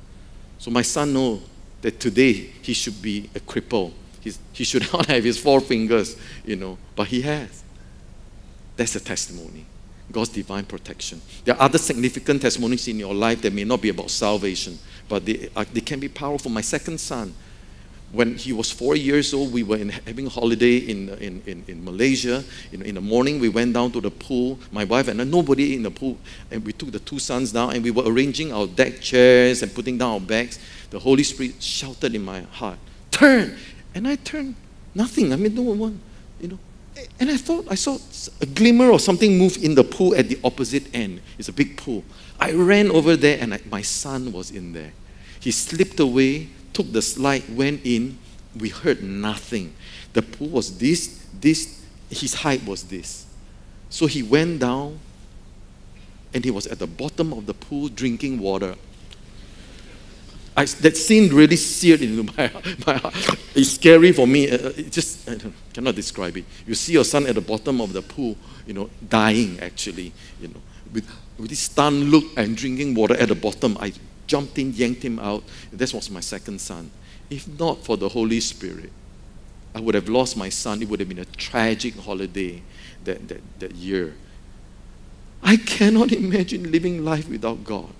So my son know that today he should be a cripple. He's, he should [laughs] not have his four fingers, you know, but he has. That's a testimony. God's divine protection. There are other significant testimonies in your life that may not be about salvation, but they, uh, they can be powerful. My second son, when he was four years old, we were in, having a holiday in, in, in, in Malaysia. In, in the morning, we went down to the pool, my wife and nobody in the pool. And we took the two sons down and we were arranging our deck chairs and putting down our bags. The Holy Spirit shouted in my heart, Turn! And I turned, nothing. I mean, no one, you know. And I thought I saw a glimmer of something move in the pool at the opposite end. It's a big pool. I ran over there and I, my son was in there. He slipped away took the slide, went in, we heard nothing. The pool was this, this, his height was this. So he went down and he was at the bottom of the pool drinking water. I, that scene really seared into my, [laughs] my heart. It's scary for me. Uh, it just I cannot describe it. You see your son at the bottom of the pool, you know, dying actually, you know, with, with this stunned look and drinking water at the bottom. I jumped in, yanked him out. This was my second son. If not for the Holy Spirit, I would have lost my son. It would have been a tragic holiday that, that, that year. I cannot [laughs] imagine living life without God.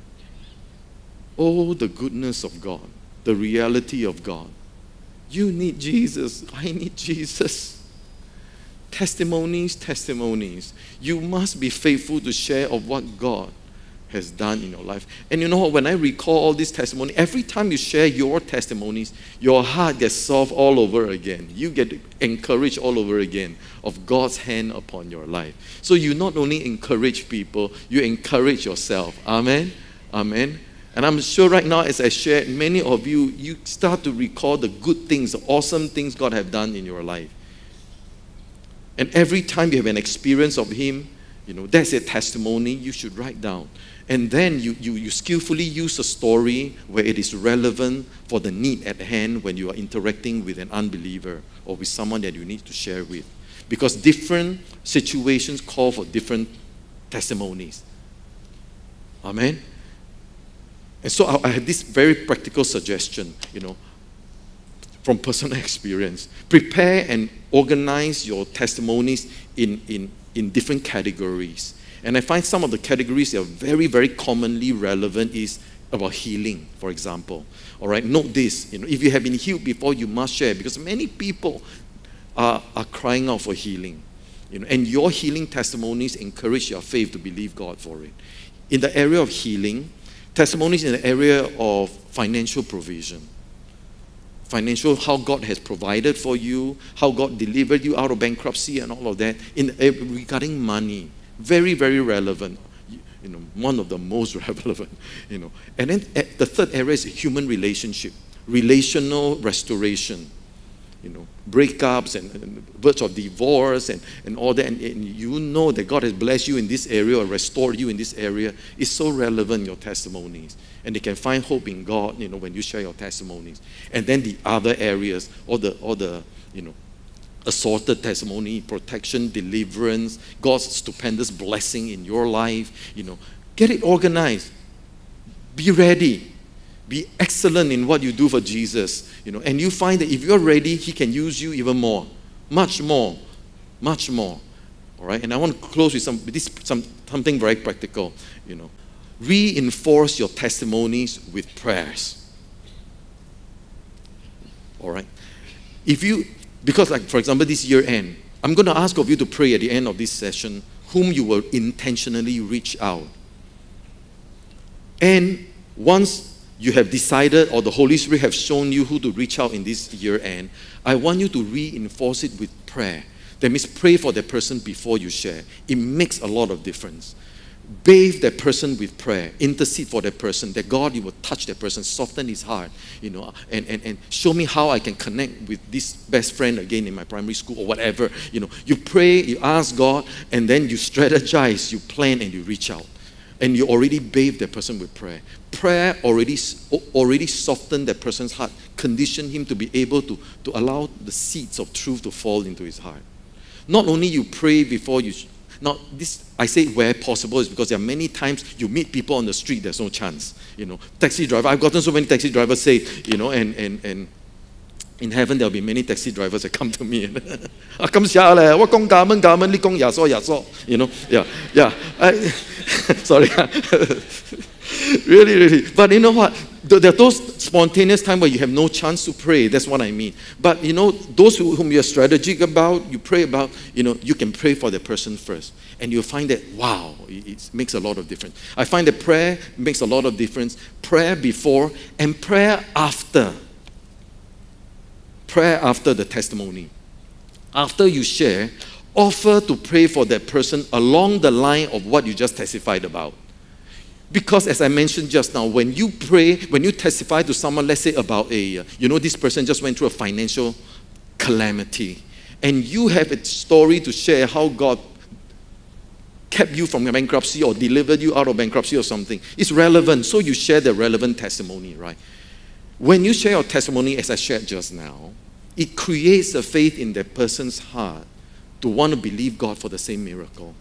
Oh, the goodness of God, the reality of God. You need Jesus. I need Jesus. Testimonies, testimonies. You must be faithful to share of what God has done in your life. And you know what? When I recall all these testimonies, every time you share your testimonies, your heart gets soft all over again. You get encouraged all over again of God's hand upon your life. So you not only encourage people, you encourage yourself. Amen. Amen. And I'm sure right now, as I share, many of you, you start to recall the good things, the awesome things God have done in your life. And every time you have an experience of Him, you know, that's a testimony you should write down. And then you, you, you skillfully use a story where it is relevant for the need at hand when you are interacting with an unbeliever or with someone that you need to share with. Because different situations call for different testimonies. Amen? And so I, I have this very practical suggestion, you know, from personal [laughs] experience. Prepare and organize your testimonies in, in, in different categories. And I find some of the categories that are very, very commonly relevant is about healing, for example. All right, note this. You know, if you have been healed before, you must share because many people are, are crying out for healing. You know, and your healing testimonies encourage your faith to believe God for it. In the area of healing, testimonies in the area of financial provision. Financial, how God has provided for you, how God delivered you out of bankruptcy and all of that. In regarding money, very, very relevant. You know, one of the most [laughs] relevant, you know. And then eh, the third area is human relationship, relational restoration. You know, breakups and, and words of divorce and, and all that. And, and, you know that God has blessed you in this area or restored you in this area. It's so relevant, your testimonies. And they can find hope in God, you know, when you share your testimonies. And then the other areas, all the, all the you know, assorted testimony, protection, deliverance, God's stupendous blessing in your life. You know, get it organized. Be ready. Be excellent in what you do for Jesus. You know, and you find that if you're ready, He can use you even more, much more, much more. All right. And I want to close with some this some something very practical. You know, reinforce your testimonies with prayers. All right. If you because, like, for example, this year end, I'm going to ask of you to pray at the end of this session whom you will intentionally reach out. And once you have decided or the Holy Spirit have shown you who to reach out in this year end, I want you to reinforce it with prayer. That means pray for that person before you share. It makes a lot of difference. bathe that person with prayer, intercede for that person, that God, you will touch that person, soften his heart, you know, and, and, and show me how I can connect with this best friend again in my primary school or whatever. You know, you pray, you ask God, and then you strategize, you plan, and you reach out. And you already bathe that person with prayer. Prayer already, already softened that person's heart, conditioned him to be able to, to allow the seeds of truth to fall into his heart. Not only you pray before you now, this I say where possible is because there are many times you meet people on the street, there's no chance. You know, taxi driver, I've gotten so many taxi drivers say, you know, and, and, and in heaven there'll be many taxi drivers that come to me and [laughs] ah come leh, what gong government government, li gong ya so ya so, you know, yeah, yeah. I, [laughs] sorry. [laughs] really, really. But you know what? There are those spontaneous times where you have no chance to pray. That's what I mean. But you know, those whom you're strategic about, you pray about, you know, you can pray for the person first. And you'll find that, wow, it makes a lot of difference. I find that prayer makes a lot of difference. Prayer before and prayer after. Prayer after the testimony. After you share, offer to pray for that person along the line of what you just testified about. Because, as I mentioned just now, when you pray, when you testify to someone, let's say about a, you know, this person just went through a financial calamity, and you have a story to share how God kept you from bankruptcy or delivered you out of bankruptcy or something. It's relevant, so you share the relevant testimony, right? When you share your testimony, as I shared just now, it creates a faith in that person's heart to want to believe God for the same miracle.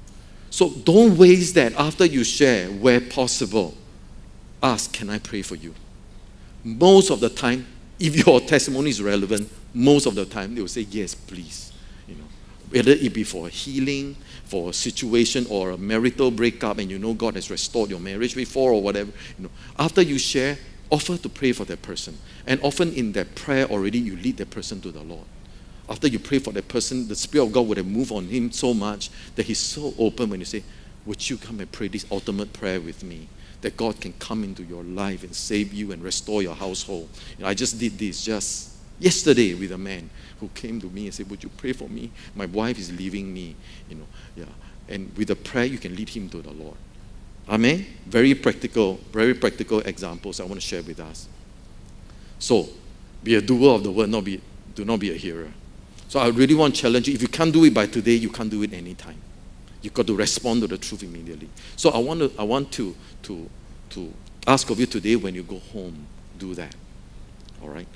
So don't waste that after you share, where possible. Ask, can I pray for you? Most of the time, [laughs] if your testimony is relevant, most of the time they will say, yes, please. You know, whether it be for healing, for a situation or a marital breakup, and you know God has restored your marriage before or whatever. You know, after you share, offer to pray for that person. And often in that prayer already, you lead that person to the Lord after you pray for that person, the Spirit of God would have moved on him so much that he's so open when you say, Would you come and pray this ultimate prayer with me? That God can come into your life and save you and restore your household. You know, I just did this just yesterday with a man who came to me and said, Would you pray for me? My wife is leaving me. You know, yeah. And with a prayer, you can lead him to the Lord. Amen. Very practical, very practical examples I want to share with us. So, be a doer of the word, not be do not be a hearer. So I really want to challenge you. If you can't do it by today, you can't do it anytime. You've got to respond to the truth immediately. So I want to, I want to, to, to ask of you today when you go home, do that. All right?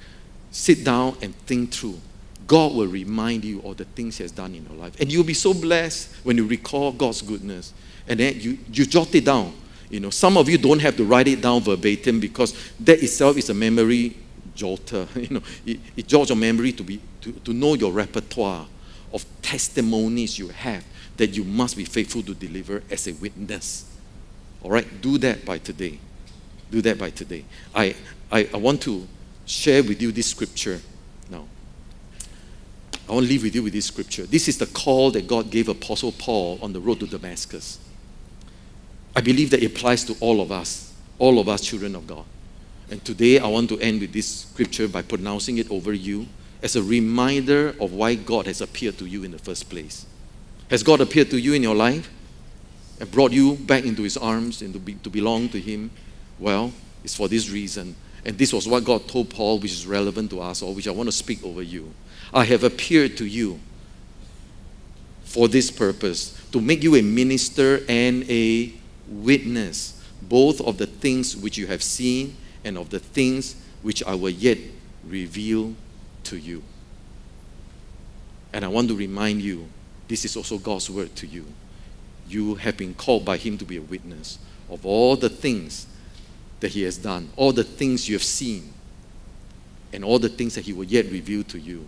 Sit down and think through. God will remind you of the things He has done in your life. And you'll be so blessed when you recall God's goodness. And then you, you jot it down. You know, some of you don't have to write it down verbatim because that itself is a memory jolter. [laughs] You know, it, it your memory to, be, to, to know your repertoire of testimonies you have that you must be faithful to deliver as a witness. All right, do that by today. Do that by today. I, I, I want to share with you this scripture now. I want to leave with you with this scripture. This is the call that God gave Apostle Paul on the road to Damascus. I believe that it applies to all of us, all of us children of God. And today I want to end with this scripture by pronouncing it over you as a reminder of why God has appeared to you in the first place. Has God appeared to you in your life and brought you back into His arms and to, be, to belong to Him? Well, it's for this reason. And this was what God told Paul, which is relevant to us, or which I want to speak over you. I have appeared to you for this purpose to make you a minister and a witness, both of the things which you have seen and of the things which I will yet reveal to you. And I want to remind you this is also God's word to you. You have been called by Him to be a witness of all the things that He has done, all the things you have seen, and all the things that He will yet reveal to you.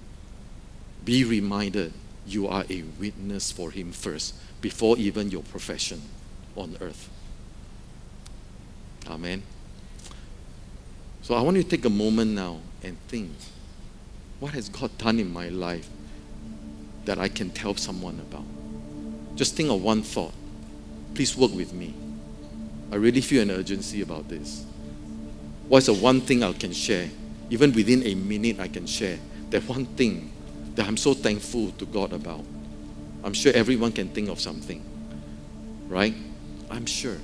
Be reminded you are a witness for Him first, before even your profession on earth. Amen. So I want you to take a moment now and think what has God done in my life that I can tell someone about? Just think of one thought. Please work with me. I really feel an urgency about this. What's the one thing I can share? Even within a minute, I can share that one thing that I'm so thankful to God about. I'm sure everyone can think of something, right? I'm sure.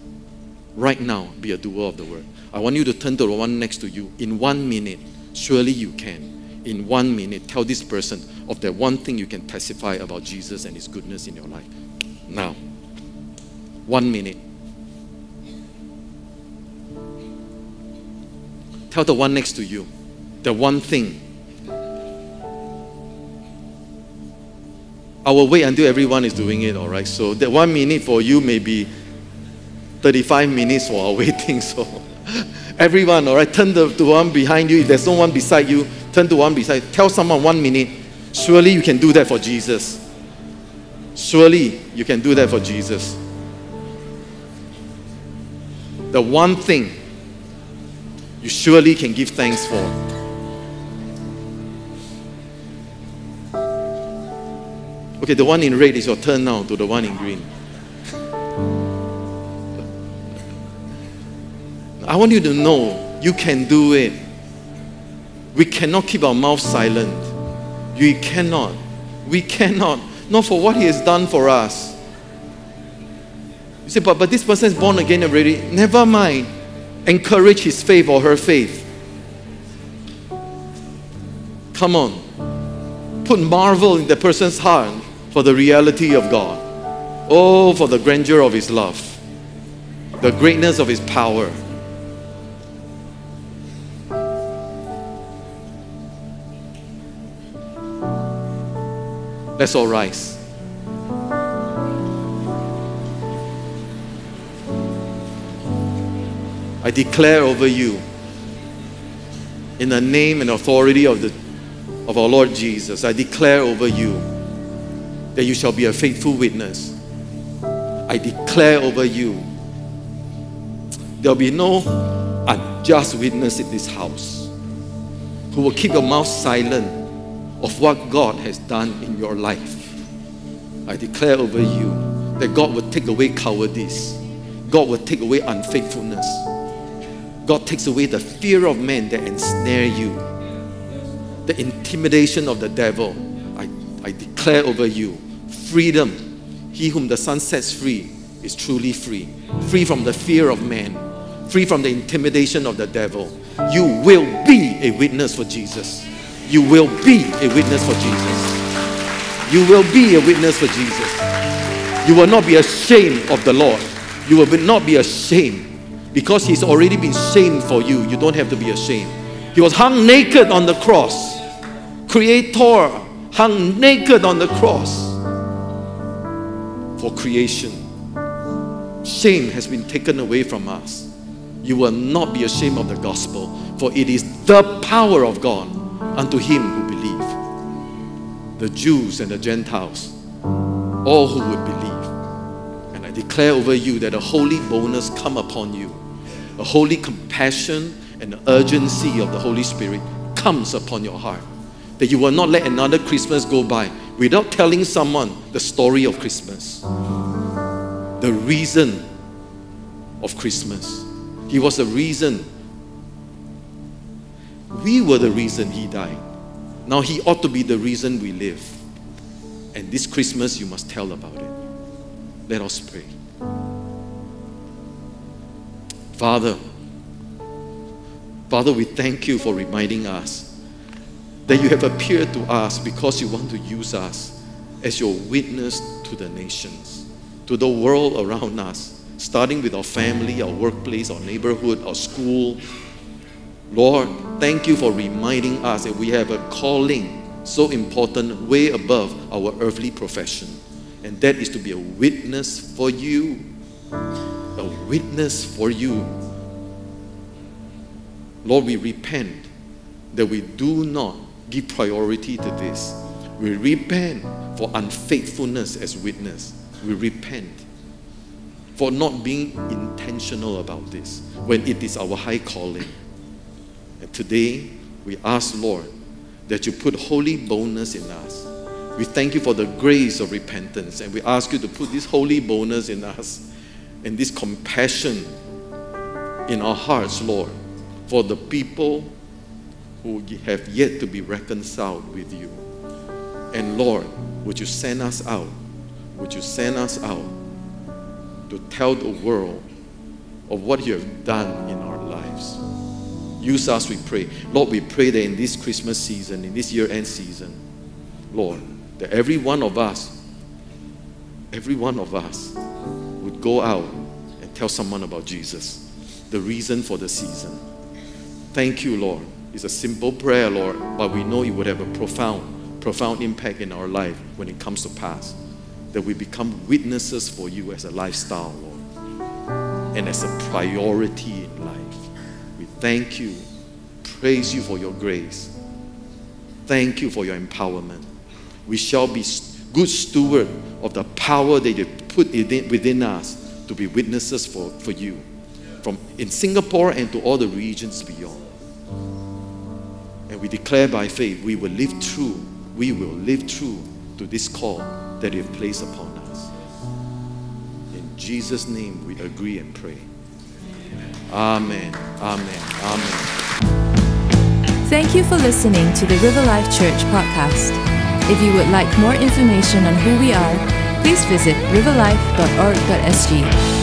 Right now, be a doer of the word. I want you to turn to the one next to you in one minute. Surely you can. In one minute, tell this person of that one thing you can testify about Jesus and his goodness in your life. Now. One minute. Tell the one next to you the one thing. I will wait until everyone is doing it, all right? So that one minute for you may be 35 minutes for our [laughs] waiting. So everyone, all right, turn to, one behind you. If there's no one beside you, turn to one beside. Tell someone one minute. Surely you can do that for Jesus. Surely you can do that for Jesus. The one thing you surely can give thanks for. Okay, the one in red is your turn now to the one in green. I want you to know you can do it. We cannot keep our mouth silent. We cannot. We cannot. Not for what He has done for us. You say, but, but this person is born again already. Never mind. Encourage his faith or her faith. Come on. Put marvel in the person's heart for the reality of God. Oh, for the grandeur of His love, the greatness of His power. Let's all rise. I declare over you, in the name and authority of, the, of our Lord Jesus, I declare over you that you shall be a faithful witness. I declare over you, there'll be no unjust witness in this house who will keep your mouth silent of what God has done in your life. I declare over you that God will take away cowardice, God will take away unfaithfulness. God takes away the fear of men that ensnare you, the intimidation of the devil. I, I declare over you freedom. He whom the Son sets free is truly free. Free from the fear of man, free from the intimidation of the devil. You will be a witness for Jesus. You will be a witness for Jesus. You will be a witness for Jesus. You will not be ashamed of the Lord. You will not be ashamed because He's already been shamed for you. You don't have to be ashamed. He was hung naked on the cross. Creator hung naked on the cross for creation. Shame has been taken away from us. You will not be ashamed of the gospel, for it is the power of God unto him who believe. The Jews and the Gentiles, all who would believe. And I declare over you that a holy bonus come upon you, a holy compassion and urgency of the Holy Spirit comes upon your heart. That you will not let another Christmas go by without telling someone the story of Christmas, the reason of Christmas. He was the reason. We were the reason he died. Now he ought to be the reason we live. And this Christmas, you must tell about it. Let us pray. Father, Father, we thank you for reminding us that you have appeared to us because you want to use us as your witness to the nations, to the world around us, starting with our family, our workplace, our neighborhood, our school. Lord, thank you for reminding us that we have a calling so important, way above our earthly profession, and that is to be a witness for you. A witness for you. Lord, we repent that we do not give priority to this. We repent for unfaithfulness as witness. We repent for not being intentional about this when it is our high calling. And today, we ask, Lord, that you put holy boldness in us. We thank you for the grace of repentance, and we ask you to put this holy boldness in us and this compassion in our hearts, Lord, for the people who have yet to be reconciled with you. And Lord, would you send us out? Would you send us out to tell the world of what you have done in our lives. Use us, we pray. Lord, we pray that in this Christmas season, in this year end season, Lord, that every one of us, every one of us would go out and tell someone about Jesus, the reason for the season. Thank you, Lord. It's a simple prayer, Lord, but we know it would have a profound, profound impact in our life when it comes to pass. That we become witnesses for you as a lifestyle, Lord, and as a priority thank you, praise you for your grace. Thank you for your empowerment. We shall be good steward of the power that you put within us to be witnesses for, for you from in Singapore and to all the regions beyond. And we declare by faith we will live true, we will live true to this call that you have placed upon us. In Jesus' name we agree and pray. Amen. Amen. Amen. Thank you for listening to the River Life Church podcast. If you would like more information on who we are, please visit riverlife.org.sg